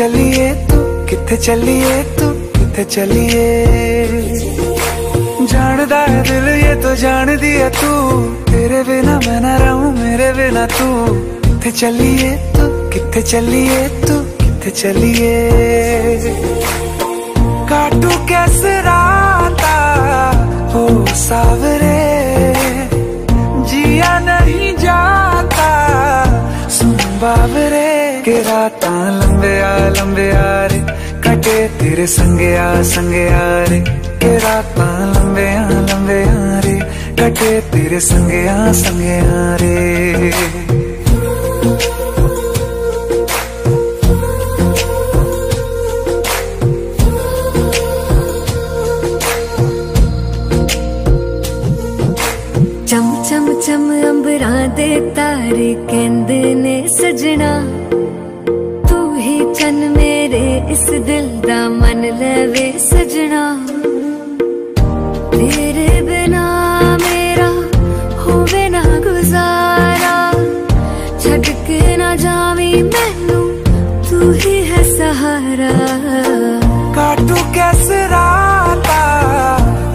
चलिए तू कितने चलिए तू कितने चलिए? जानदा है दिल ये तो जान दिया तू, तेरे बिना मैं ना रहूँ, मेरे बिना तू। कितने चलिए तू कितने चलिए तू कितने चलिए? काटू कैसे राता हो सावरे? जिया नहीं के राता लंबे आ लंबे आ रे। कटे तेरे संगे आ संगे आ रे। के राता लंबे आ लंबे आ रे। कटे तेरे संगे आ संगे आ रे। चम चम चम अंबरा दे तारे कहंदे ने सजना। ਇਸ ਦਿਲ ਦਾ ਮਨ ਲਵੇ ਸਜਣਾ। ਤੇਰੇ ਬਿਨਾ ਮੇਰਾ ਹੋਵੇ ਨਾ ਗੁਜ਼ਾਰਾ। ਛੱਡ ਕੇ ਨਾ ਜਾਵੀਂ ਮੈਨੂੰ, ਤੂੰ ਹੀ ਹੈ ਸਹਾਰਾ। ਕਾਟੂ ਕੈਸੇ ਰਾਤਾ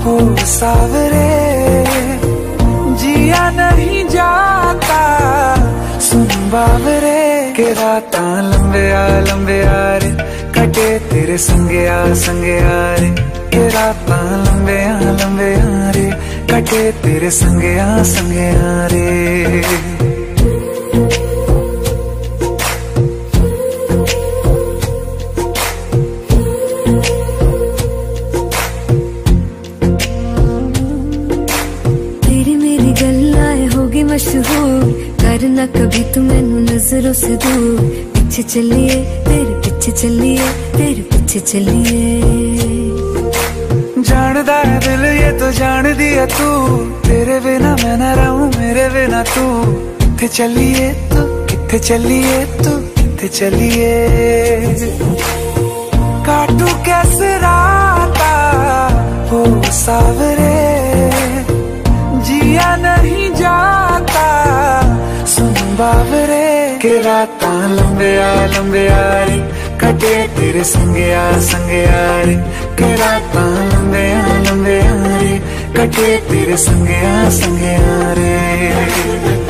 ਹੋ ਸਾਵਰੇ, ਜੀਆ ਨਹੀਂ ਜਾਤਾ ਸੁਣ ਬਾਵਰੇ। ਲੰਬੇ ਆ ਲੰਬੇ ਆ ਰੇ कटे तेरे संगे आ संगे आ रे। ये रातां लंबिया आ रे। कटे तेरे संगे आ रे। मशहूर। करना कभी तू मैनू नज़रों से दूर। पीछे चलिए तेरे पीछे चलिए तेरे पीछे चलिए। जानदा है दिल ये तो जान दिया तू। तेरे बिना मैं ना रहूँ मेरे बिना तू। किथे चलिए तू किथे चलिए तू किथे चलिए। काटू कैसे राता हो सावरे? जिया नहीं जाता सुन बाबरे के रात लंबे आ लंबे आई कटे तेरे संगया संगया रे। कराता तांगे लंबया रे। कटे तेरे संगया संगया रे।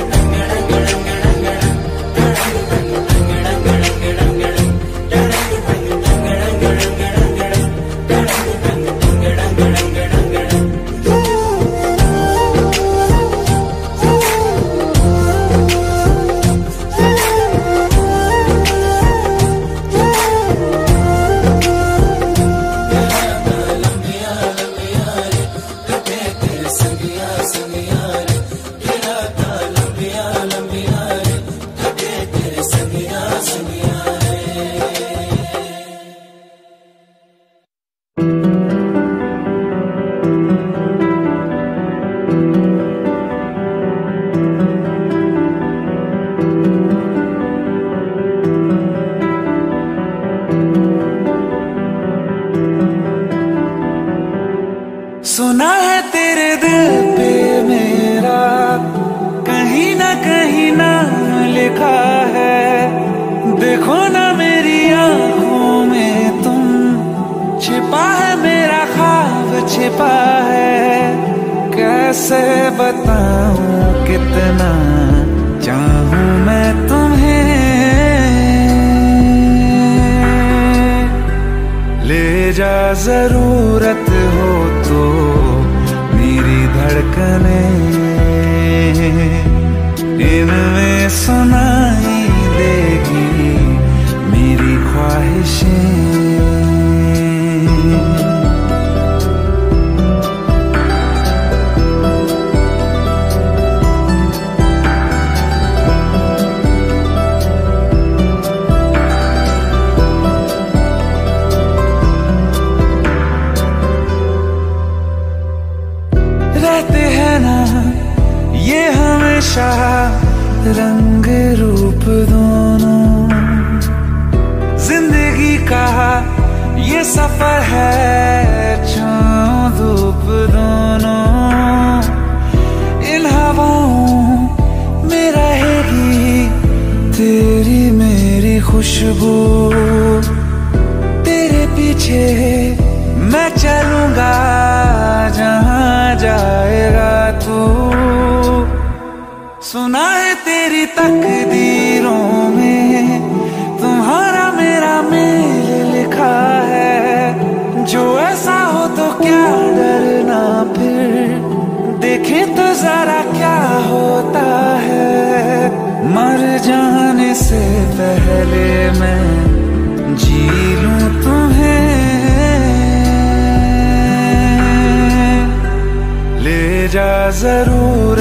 zero.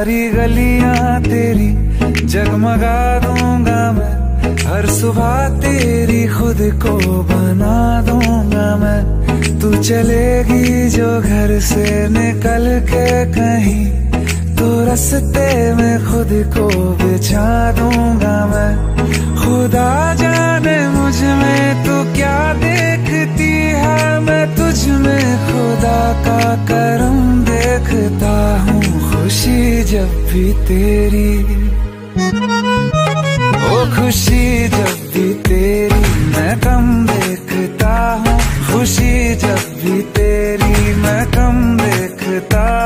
सारी गलियाँ तेरी जगमगा दूँगा मैं। हर सुबह तेरी खुद को बना दूँगा मैं। तू चलेगी जो घर से निकल के कहीं तो रस्ते में खुद को बिछा दूँगा जब भी तेरी ओ खुशी जब भी तेरी, मैं कम देखता हूँ। खुशी जब भी तेरी, मैं कम देखता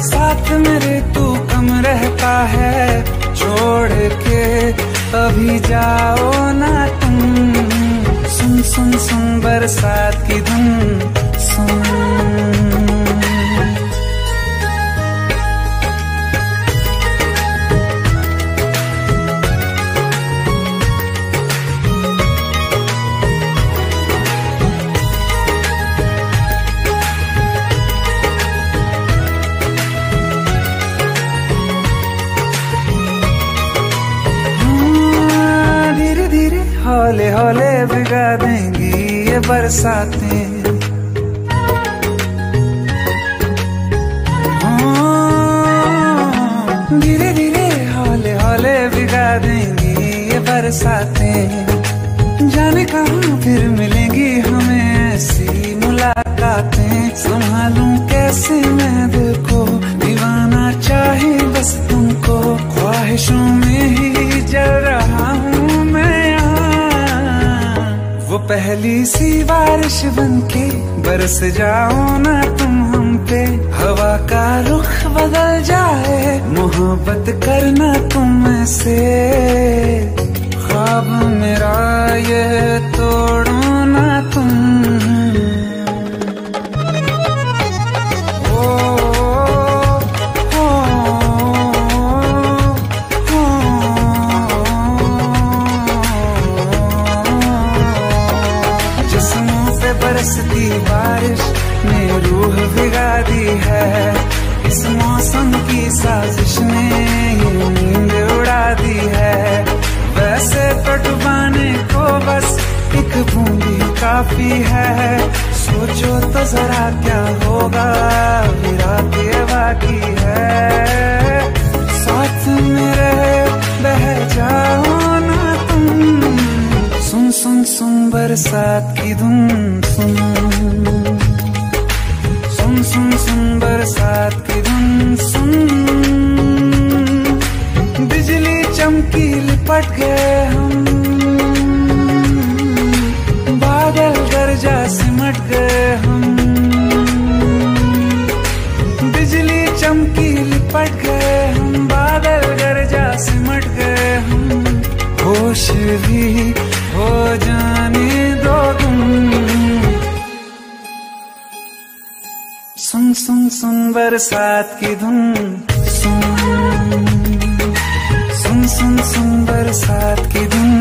साथ मेरे तू कम रहता है, छोड़ के अभी जाओ ना तुम। सुन सुन सुन बरसात की धुन बरसाते। हाँ, धीरे धीरे हौले हौले बिगा देंगी ये बरसाते। जाने कहाँ फिर मिलेंगी हमें ऐसी मुलाकातें। संभालू कैसे मैं दे पहली सी बारिश बन के बरस जाओ ना तुम हम पे। हवा का रुख बदल जाए, मोहब्बत करना तुम से। ख्वाब मेरा ये तोड़ बरसात की धुन सुन। सुन सुन सुन, बरसात की धुन सुन। बिजली चमकी लिपट गए हम। बादल गरजा सिमट गए हम। बिजली चमकी लिपट गए हम। बादल गरजा सिमट गए हम। होश भी बरसात की धुन। सुन सुन सुन, सुन बरसात की धुन।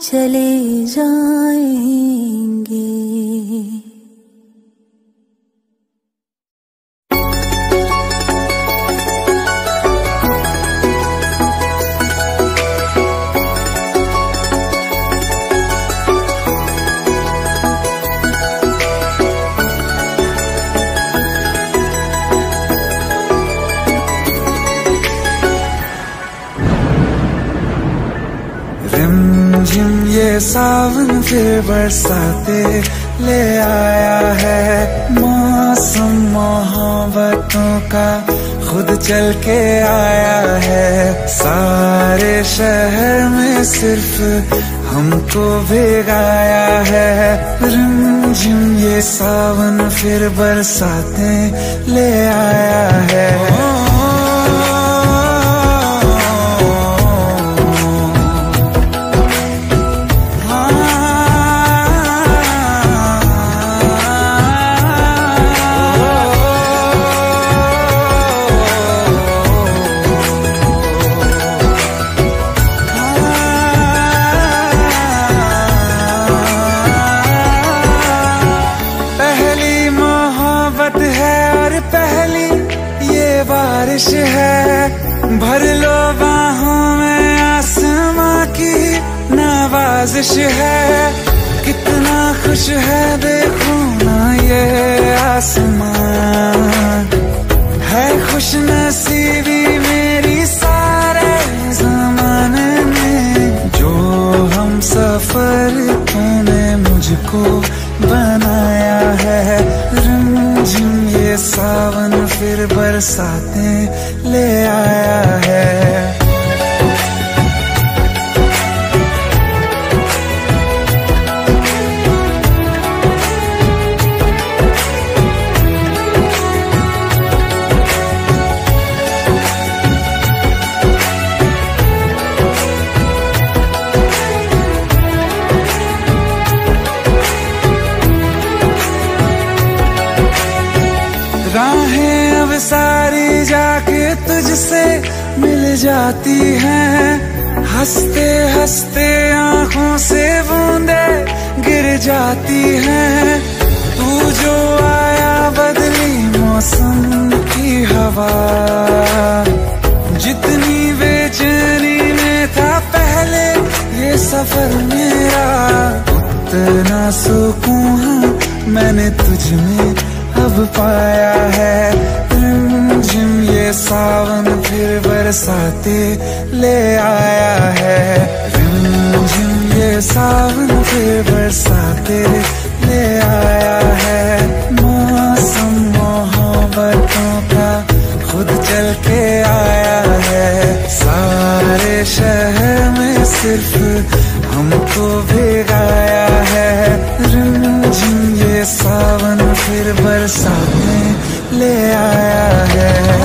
चले जाएँगे फिर बरसाते ले आया है मौसम मोहब्बतों का, खुद चल के आया है। सारे शहर में सिर्फ़ हमको भेगाया है। रिम झिम ये सावन फिर बरसाते ले आया है। मुझको बनाया है। रिमझिम ये सावन फिर बरसाते ले आया जाती हैं। हँसते हँसते आँखों से बूंदे गिर जाती हैं। तू जो आया बदली मौसम की हवा। जितनी बेचैनी में था पहले ये सफ़र मेरा। उतना सुकून हाँ, मैंने तुझ में अब पाया है। ये सावन फिर बरसाते ले आया है। रिमझिम ये सावन फिर बरसाते ले आया है। मौसम मोहब्बतों का खुद चल के आया है। सारे शहर में सिर्फ़ हमको भिगाया है। रिमझिम ये सावन फिर बरसाते ले आया है।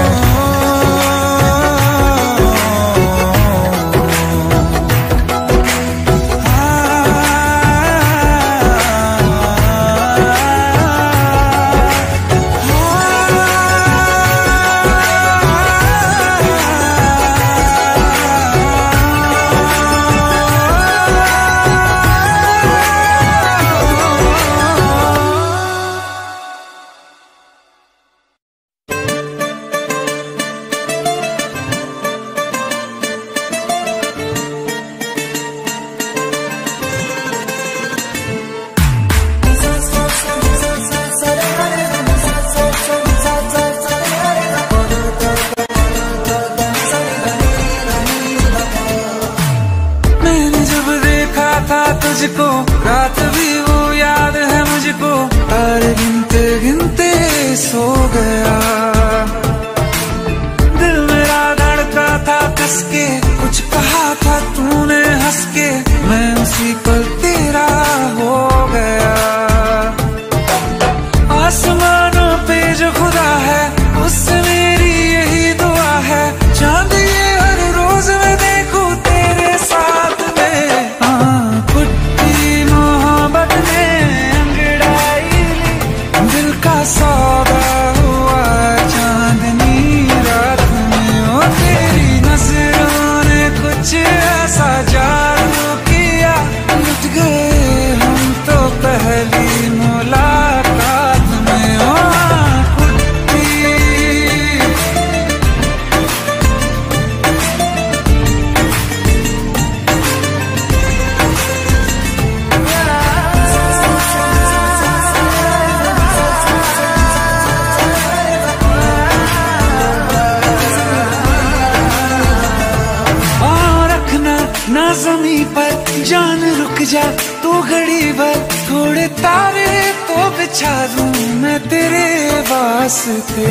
जमी पर जान रुक जा, तू घड़ी भर थोड़े तारे तो बिछा दूँ मैं तेरे वास्ते।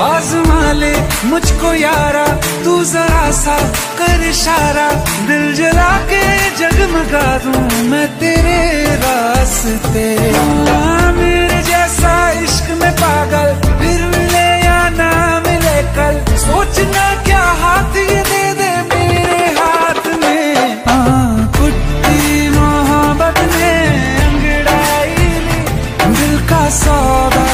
आजमा ले मुझको यारा, तू जरा सा कर इशारा, दिल जला के जगमगा दूँ मैं तेरे रास्ते मेरे जैसा इश्क में पागल, फिर मिले या ना मिले कल, सोचना क्या हाथ ये कुट्टी मोहब्बत दिल का सौदा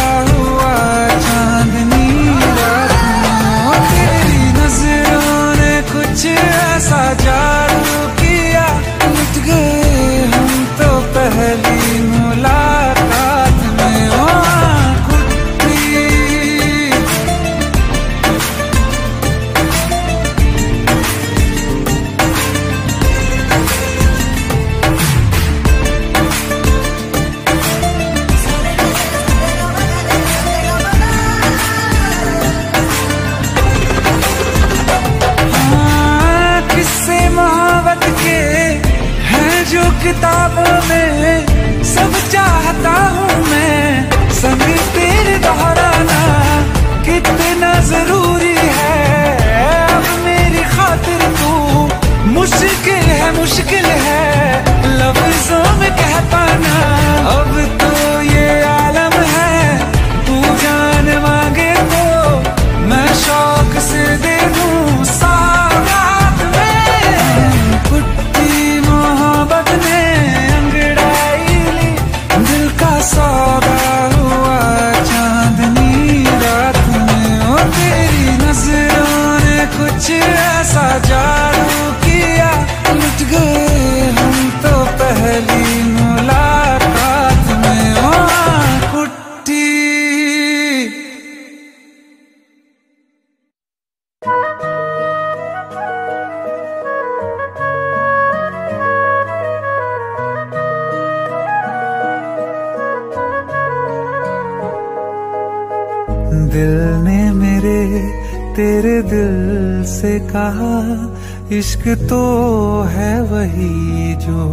इश्क तो है वही जो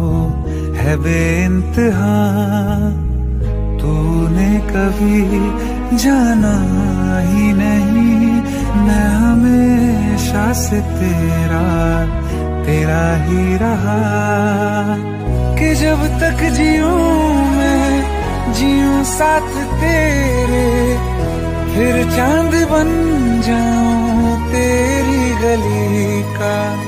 है बेइंतहा। तूने कभी जाना ही नहीं, मैं हमेशा से तेरा तेरा ही रहा। कि जब तक जीऊं मैं, जीऊं साथ तेरे, फिर चाँद बन जाऊँ तेरी गली का।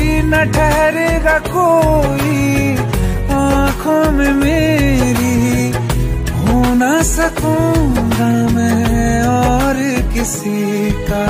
न ठहरेगा कोई आँखों में मेरी हो ना सकूँगा मैं और किसी का।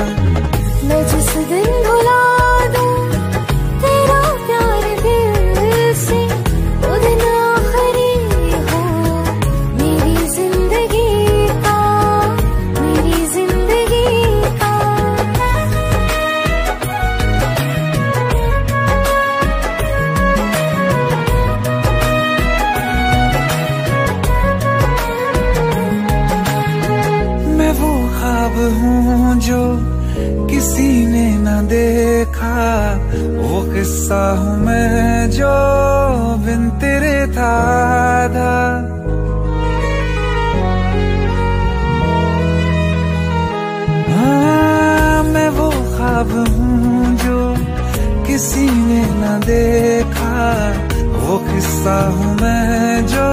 किस्सा हूँ मैं जो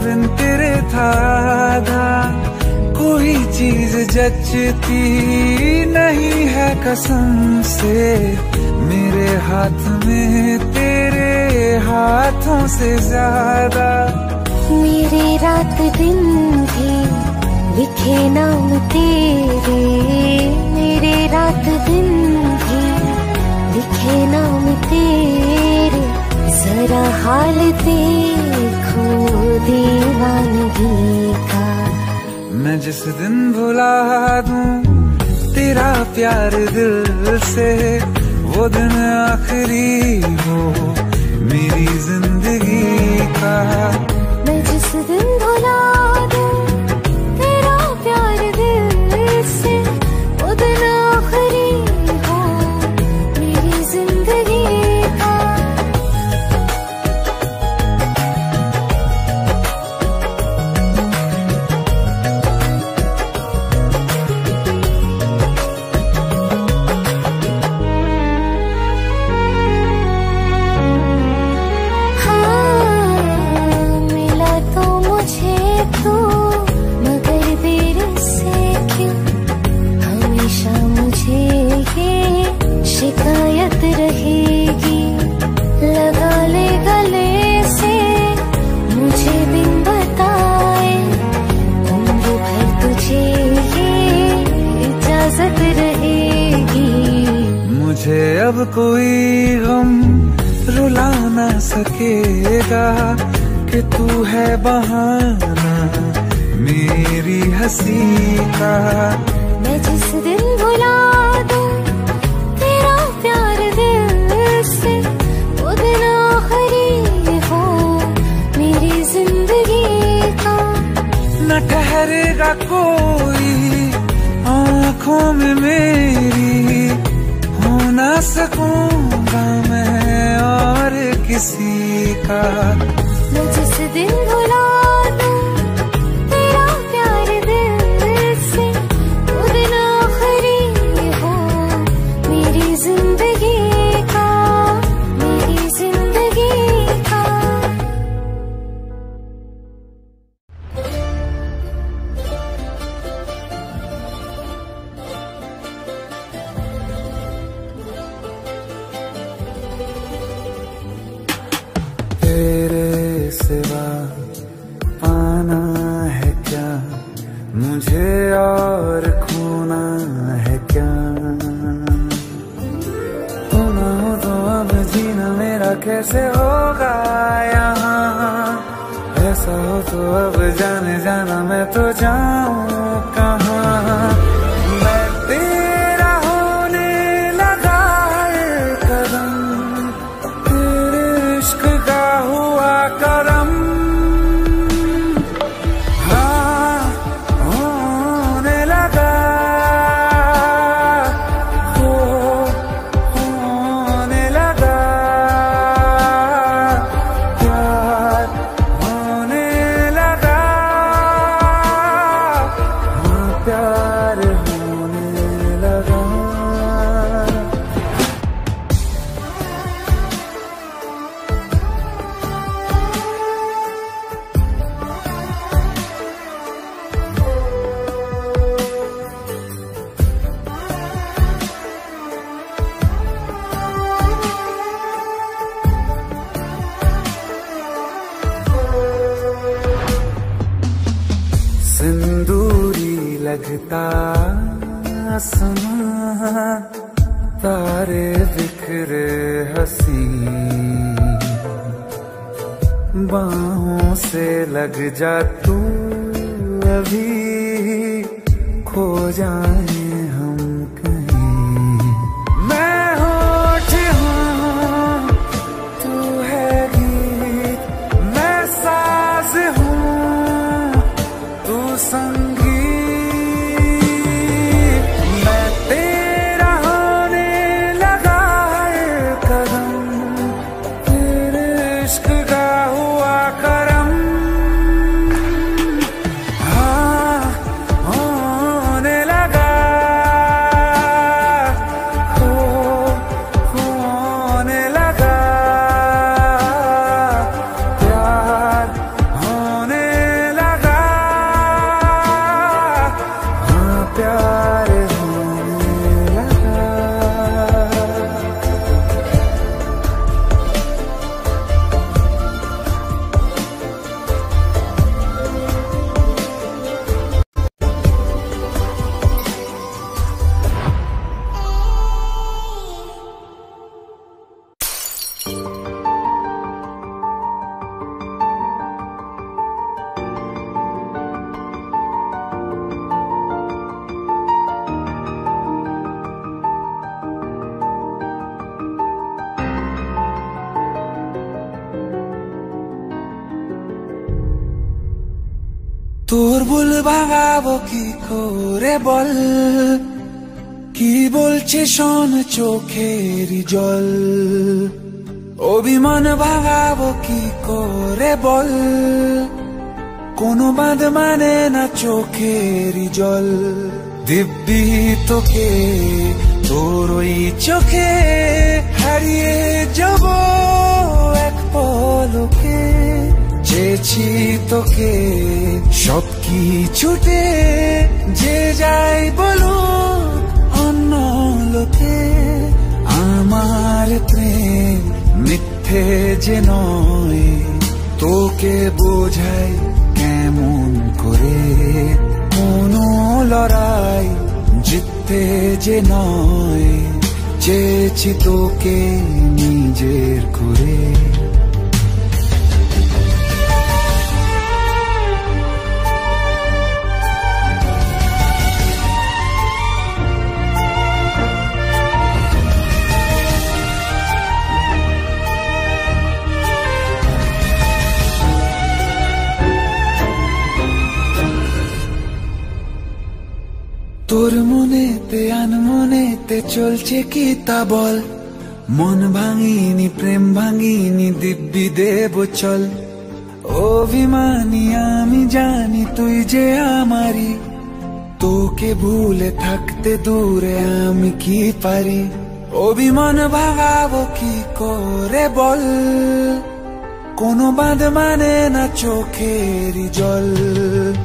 बिन तेरे था कोई चीज़ जचती नहीं है कसम से। मेरे हाथ में तेरे हाथों से ज़्यादा। मेरे रात दिन भी लिखे नाम तेरे। मेरे रात दिन भी लिखे नाम तेरे। तेरा हाल देखो दीवानगी का। मैं जिस दिन भुला दूँ, तेरा प्यार दिल से, वो दिन आखिरी हो मेरी ज़िंदगी का। চোখের জল। অভিমান ভাঙাবো কি করে বল? কোনো বাঁধ মানে না চোখের জল। দিব্যি তোকে, তোর ওই চোখে হারিয়ে যাব এক পলকে। চেয়েছি তোকে সব কি ছুটে যে যাই বলো অন্য লোকে আমার প্রেম মিথ্যে যে নয়, তোকে বোঝাই কেমন করে? কোনো লড়াই জিততে যে নয়, চেয়েছি তোকে নিজের করে। তোর মনেতে আনমনেতে চলছে কি তা বল? মন ভাঙিনি, প্রেম ভাঙিনি, দিব্যি দেব চল। অভিমানী, আমি জানি তুই যে আমারি তোকে ভুলে থাকতে দূরে আমি কি পারি? অভিমান ভাঙাবো কি করে বল? কোনো বাঁধ মানে না চোখের জল।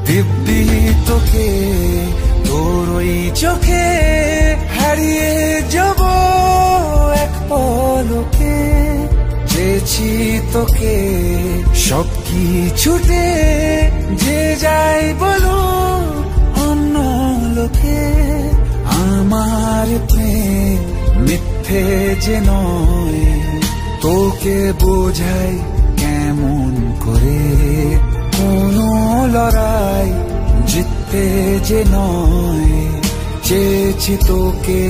দিব্যি তোকে, তোর ওই চোখে হারিয়ে যাব এক পলকে। চেয়েছি তোকে, সব কি ছুটে যে যাই বলো অন্য লোকে। আমার প্রেম মিথ্যে যে নয়, তোকে বোঝাই কেমন করে। কোনো লড়াই জিততে যে নয় চেয়েছি তোকে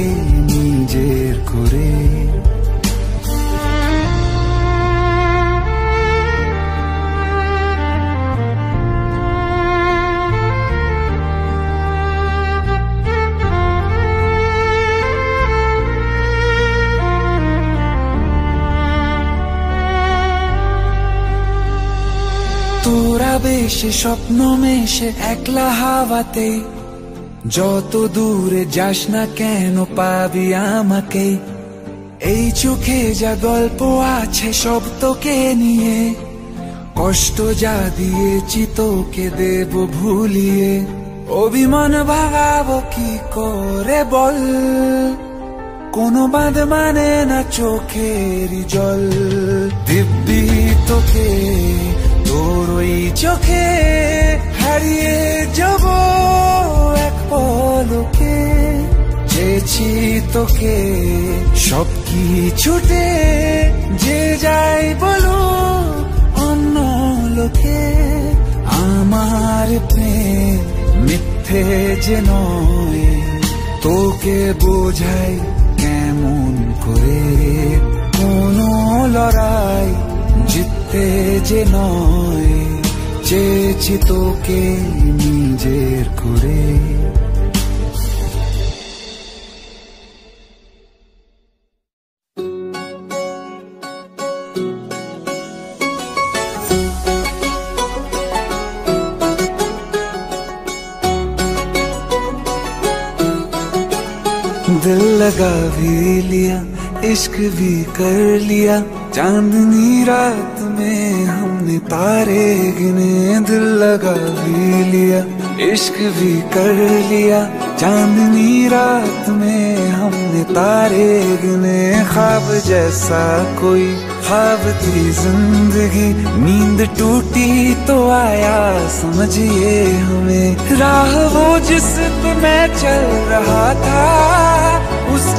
নিজের করে। তোরা বেশে স্বপ্ন মেশে একলা হাওয়াতে যত দূরে যাস না কেন পাবি আমাকে? এই চোখে যা গল্প আছে সব তোকে নিয়ে, কষ্ট যা দিয়েছি তোকে দেব ভুলিয়ে। অভিমান ভাগাবো কি করে বল? কোনো বাঁধ মানে না চোখের জল। দিব্যি তোকে, তোর ওই চোখে হারিয়ে যাব এক পলকে চেয়েছি তোকে সব কিছুতে যে যাই বলো অন্য লোকে, আমার মিথ্যে যে নয়, তোকে বোঝাই কেমন করে, কোনো লড়াই জিততে যে নয়, চেয়েছি তোকে নিজের করে। लगा भी लिया, इश्क भी कर लिया। चांदनी रात में हमने तारे गिने, दिल लगा भी लिया, इश्क भी कर लिया। चांदनी रात में हमने तारे गिने, ख्वाब जैसा कोई, ख्वाब थी ज़िंदगी। नींद टूटी तो आया, समझिए हमें। राह वो जिस पे मैं चल रहा था।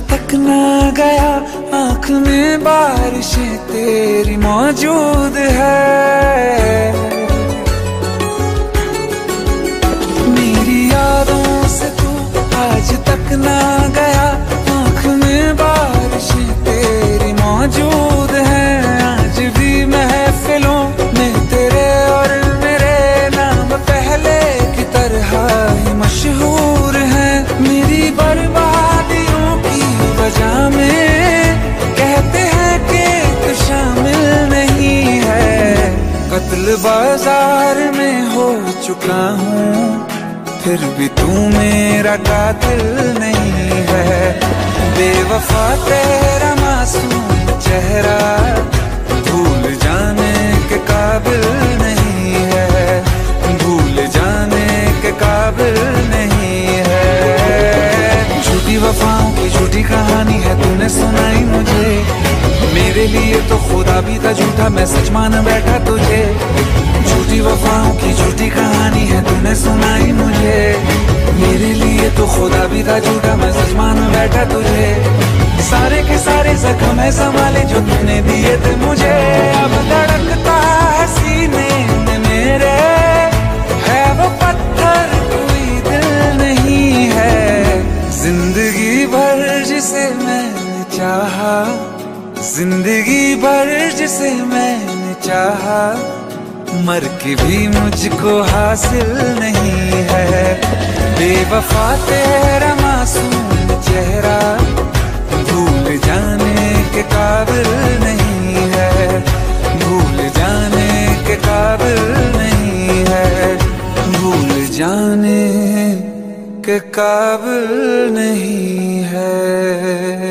तक ना गया आँख में बारिश तेरी मौजूद है। चुका हूँ, फिर भी तू मेरा कातिल नहीं है। बेवफा तेरा मासूम चेहरा भूल जाने के काबिल नहीं है। भूल जाने के काबिल नहीं है। झूठी वफाओं की झूठी कहानी है, तूने सुनाई मुझे। मेरे लिए तो खुदा भी था झूठा, मैं सच मान बैठा तुझे। झूठी वफाओं की झूठी कहानी है तूने सुनाई मुझे। मेरे लिए तो खुदा भी था झूठा, मैं सच मान बैठा तुझे। सारे के सारे जख्म है संभाले जो तूने दिए थे मुझे। अब धड़कता है सीने में मेरे। है वो पत्थर, कोई दिल नहीं है। ज़िंदगी भर जिसे मैंने चाहा, ज़िंदगी भर जिसे मैंने चाहा। मर के भी मुझको हासिल नहीं है। बेवफा तेरा मासूम चेहरा भूल जाने के काबिल नहीं है। भूल जाने के काबिल नहीं है। भूल जाने के काबिल नहीं है।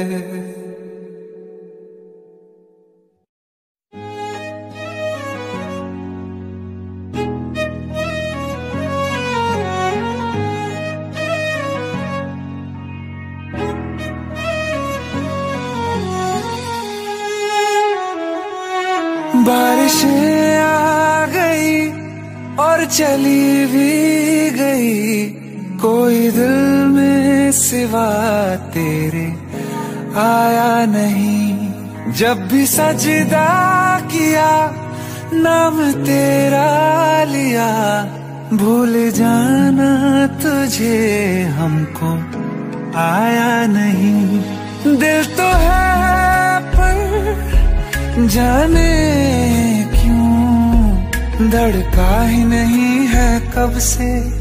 कोई दिल में सिवा तेरे आया नहीं। जब भी सजदा किया, नाम तेरा लिया। भूल जाना तुझे हमको, आया नहीं। दिल तो है पर जाने क्यों? धड़का ही नहीं है कब से।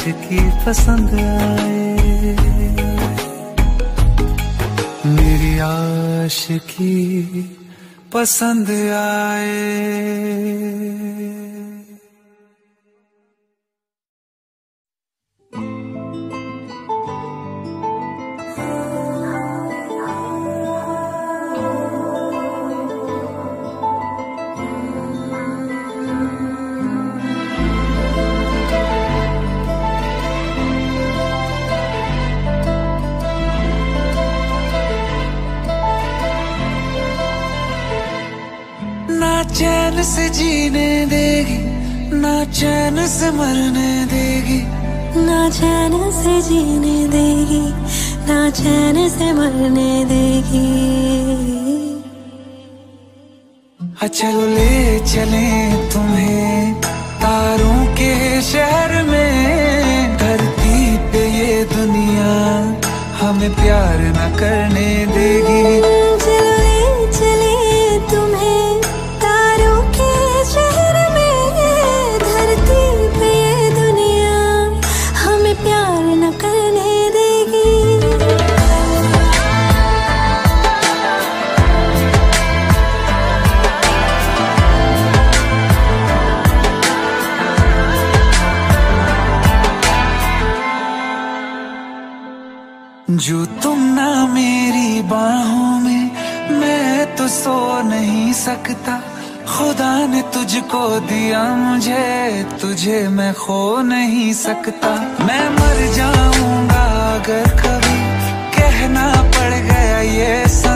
आशिकी पसंद आए। मेरी आशिकी पसंद आए। मरने देगी। ना चैन से जीने देगी ना चैन से मरने देगी। चलो ले चले तुम्हें तारों के शहर में। धरती पे ये दुनिया हमें प्यार न करने देगी नहीं सकता। खुदा ने तुझको दिया मुझे, तुझे मैं खो नहीं सकता। मैं मर जाऊँगा अगर कभी कहना पड़ गया ये सनम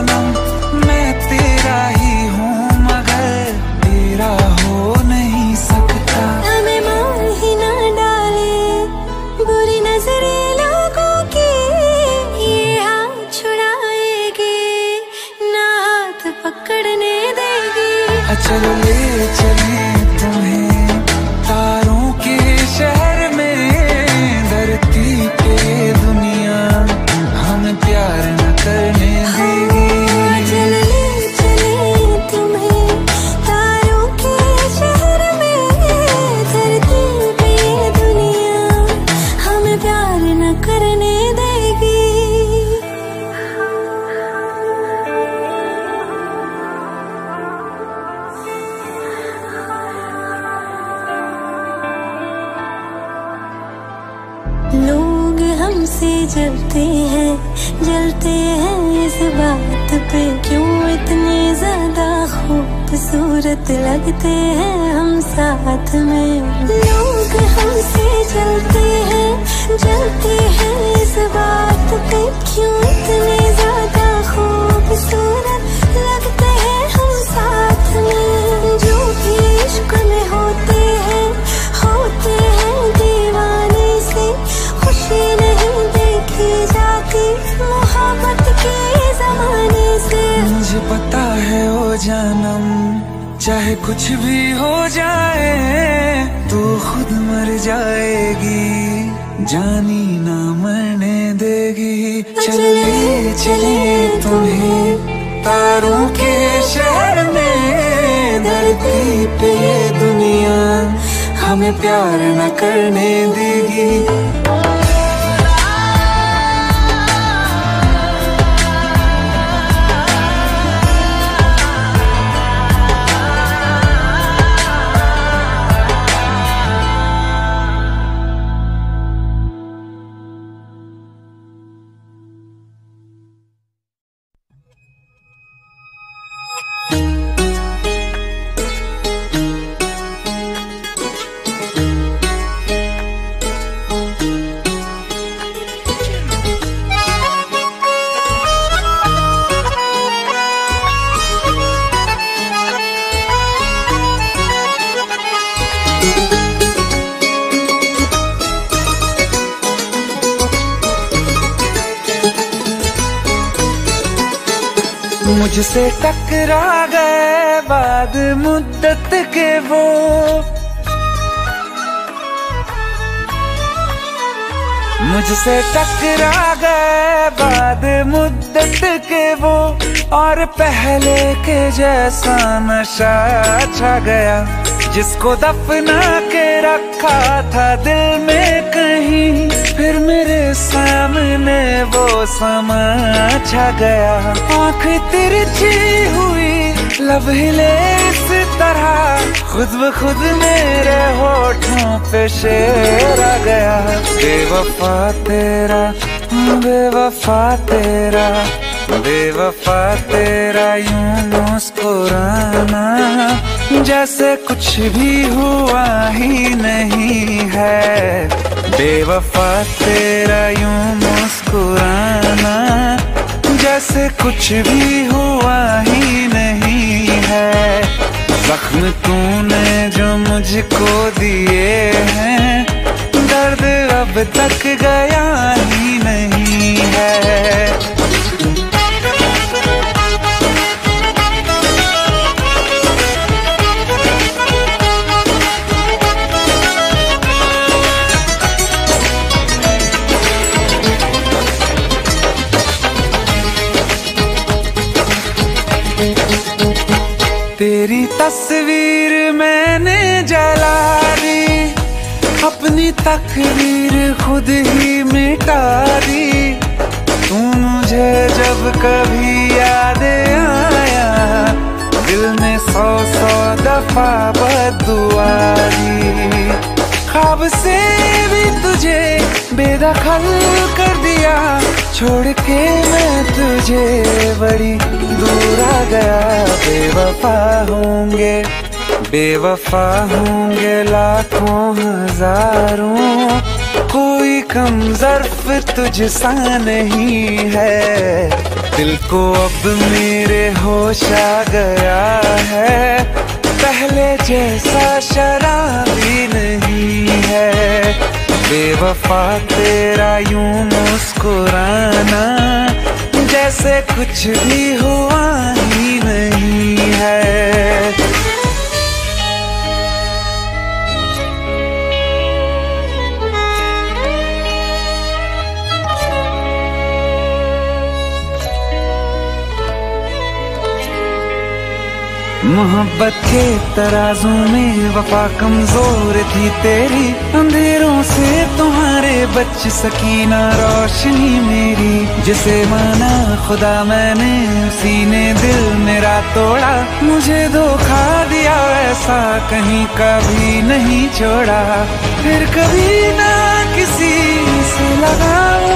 खूबसूरत लगते हैं हम साथ में। लोग हमसे जलते हैं जलते हैं इस बात पे। क्यों इतने ज़्यादा खूबसूरत लगते हैं हम साथ में? जो भी इश्क में होते हैं होते हैं दीवाने से। खुशी नहीं देखी जाती मोहब्बत के जमाने से। मुझे पता है ओ जानम चाहे कुछ भी हो जाए तू खुद मर जाएगी। जानी ना मरने देगी। चले चले तुम्हें। तारों के शहर में धरती पे दुनिया हमें प्यार न करने देगी। टकरा गए बाद मुद्दत के वो। मुझसे टकरा गए बाद मुद्दत के वो। और पहले के जैसा नशा छा गया। जिसको दफना के रखा था दिल में कहीं। फिर मेरे सामने वो समा छा गया। आँख तिरछी हुई लब हिले इस तरह। खुद ब खुद मेरे होठों पे शेर आ गया। बेवफा तेरा बेवफा तेरा बेवफा तेरा यूँ मुस्कुराना। जैसे कुछ भी हुआ ही नहीं है। बेवफा तेरा यूँ मुस्कुराना, जैसे कुछ भी हुआ ही नहीं है। जख्म तूने जो मुझको दिए हैं, दर्द अब तक गया ही नहीं है। तकदीर खुद ही मिटा दी। तू मुझे जब कभी याद आया, दिल में सौ सौ दफ़ा बदुआ दी। ख्वाब से भी तुझे बेदखल कर दिया, छोड़ के मैं तुझे बड़ी दूर आ गया। बेवफा होंगे बेवफा होंगे लाखों हज़ारों। कोई कम जर्फ तुझसा नहीं है। दिल को अब मेरे होश आ गया है। पहले जैसा शराबी नहीं है। बेवफा तेरा यूँ मुस्कुराना, जैसे कुछ भी हुआ ही नहीं है। मोहब्बत के तराजू में वफा कमज़ोर थी तेरी। अंधेरों से तुम्हारे बच सकी ना रोशनी मेरी। जिसे माना खुदा मैंने, उसी ने दिल मेरा तोड़ा। मुझे धोखा दिया, ऐसा कहीं कभी नहीं छोड़ा। फिर कभी ना किसी से दिल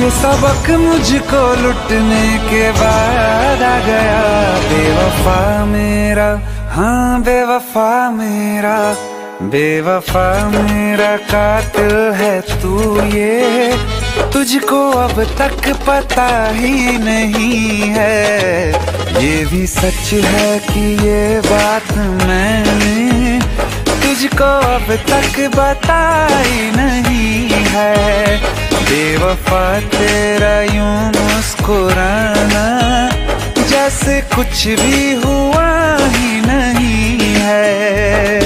ये सबक मुझको लुटने के बाद आ गया। बेवफा मेरा हाँ बेवफा मेरा बेवफा मेरा कातिल है तू ये। तुझको अब तक पता ही नहीं है। ये भी सच है कि ये बात मैंने तुझको अब तक बताई नहीं है। बेवफा तेरा यूँ मुस्कुराना जैसे कुछ भी हुआ ही नहीं है।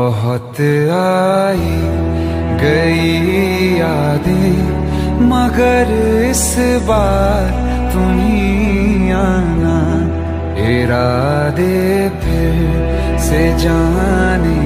बहुत आई गई यादें मगर इस बार तुम्हें आना इरादे फिर से जाने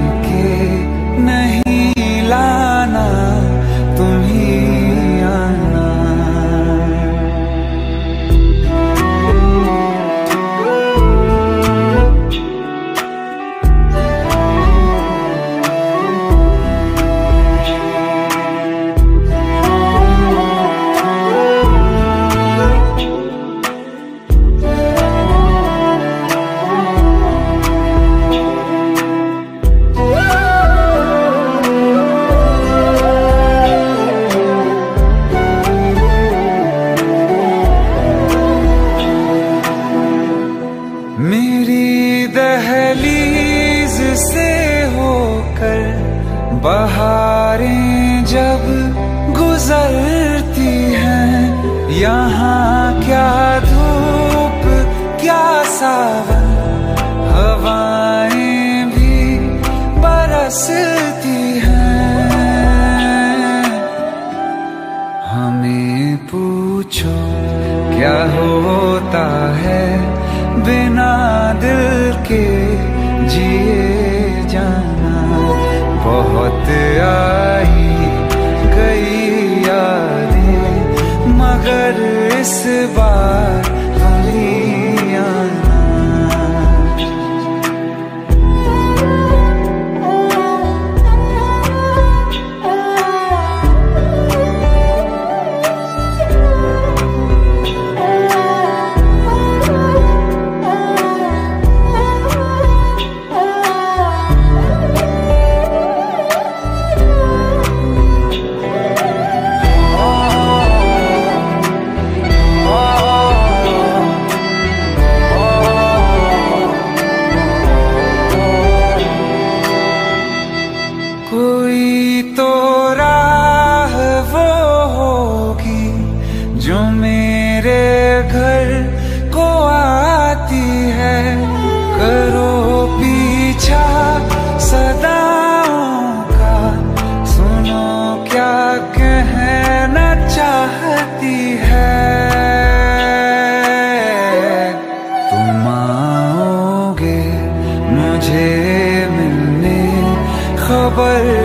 पर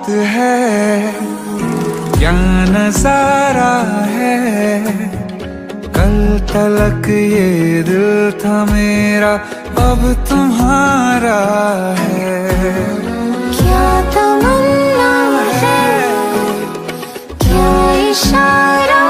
बात है, क्या नज़ारा है? कल तलक ये दिल था मेरा, अब तुम्हारा है। क्या तमन्ना है? क्या इशारा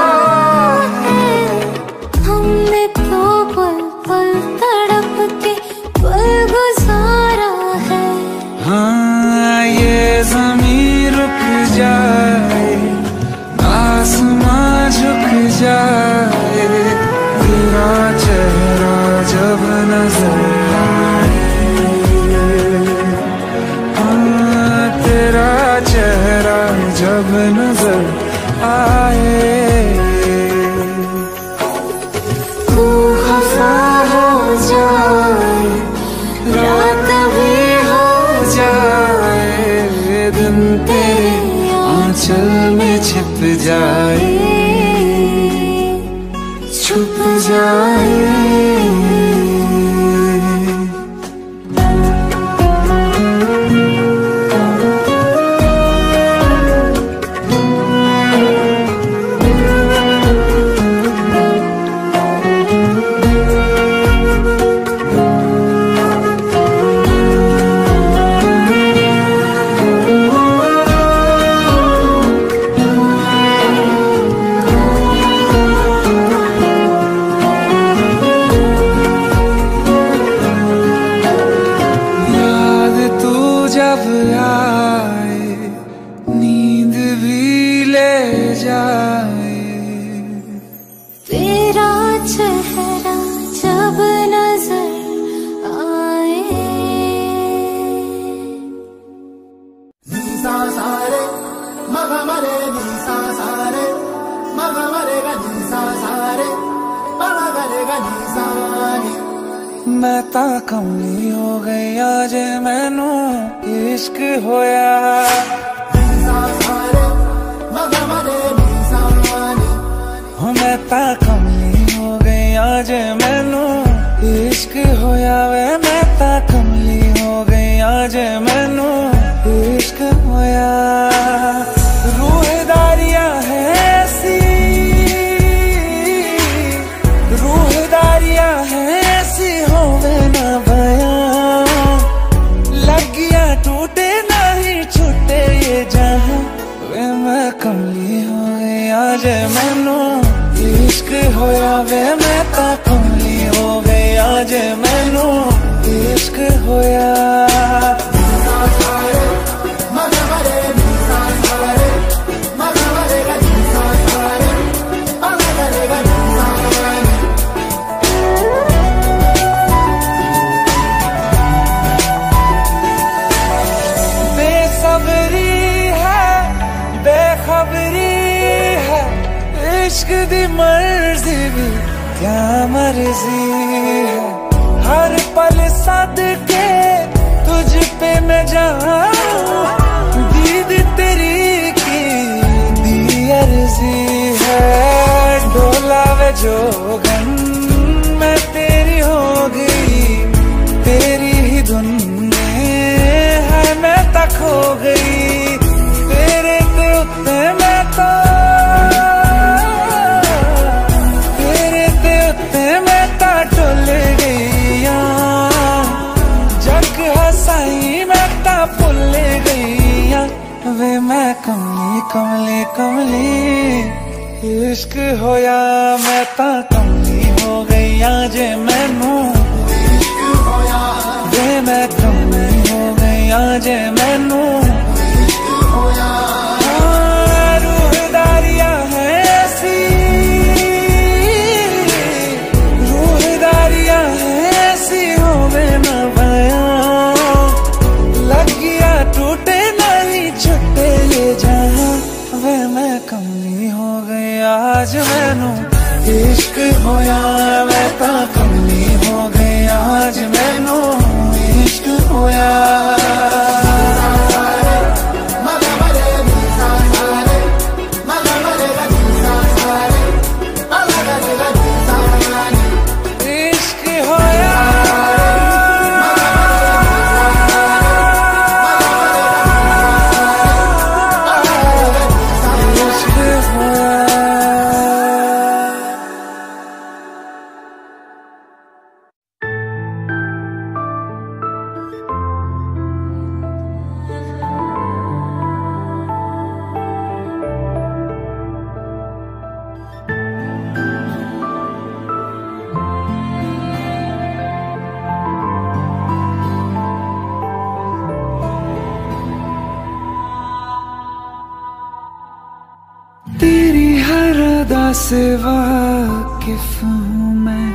से वाकिफ हूँ मैं।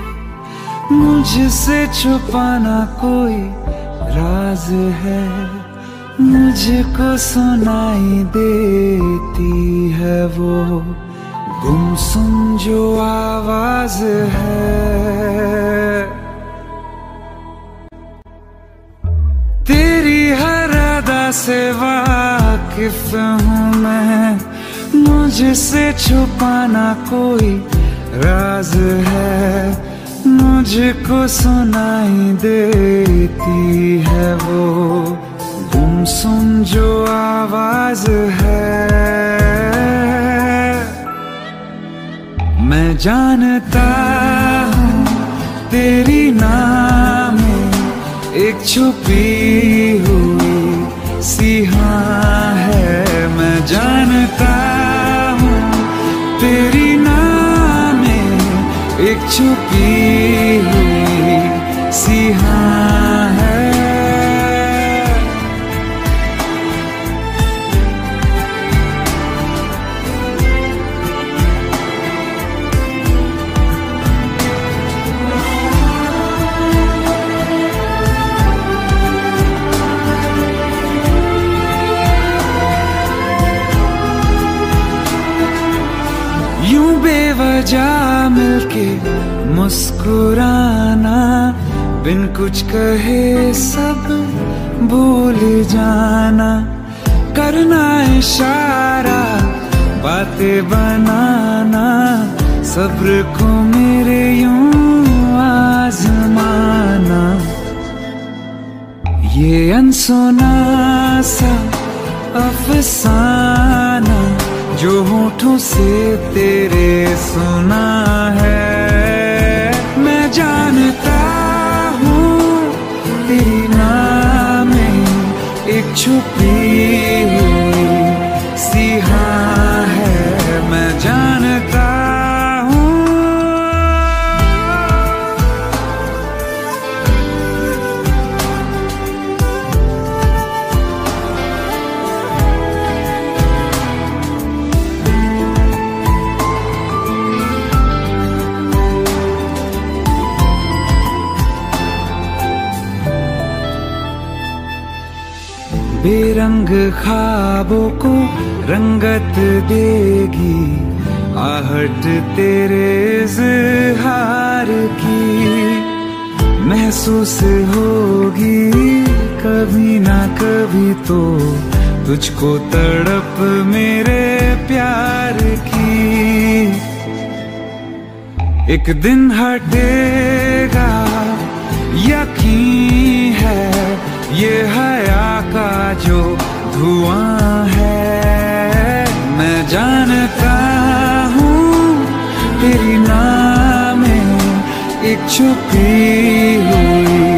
मुझसे छुपाना कोई राज है। मुझको सुनाई देती है वो। गुमसुम जो आवाज़ है। तेरी हर अदा से वाकिफ हूँ मैं। मुझसे छुपाना कोई राज है। मुझको सुनाई देती है वो तुम गुमसुम जो आवाज़ है। मैं जानता हूँ तेरी नाम एक छुपी हुई सिहा है। मैं जानता तेरी नाम एक छुपी हुई सिहा मुस्कुराना, बिन कुछ कहे सब भूल जाना। करना इशारा, बातें बनाना, सब्र को मेरे यूँ आजमाना। ये अनसुना सा अफसाना, जो होठों से तेरे सुना है। मैं जानता हूँ तेरी नाम एक छुपी हुई सिहा है मैं जानता बेरंग ख्वाबों को रंगत देगी। आहट तेरे इजहार की महसूस होगी। कभी ना कभी तो तुझको तड़प मेरे प्यार की। एक दिन हटेगा, यकीन है, ये हया का जो धुआँ है। मैं जानता हूँ तेरी नाम एक छुपी हुई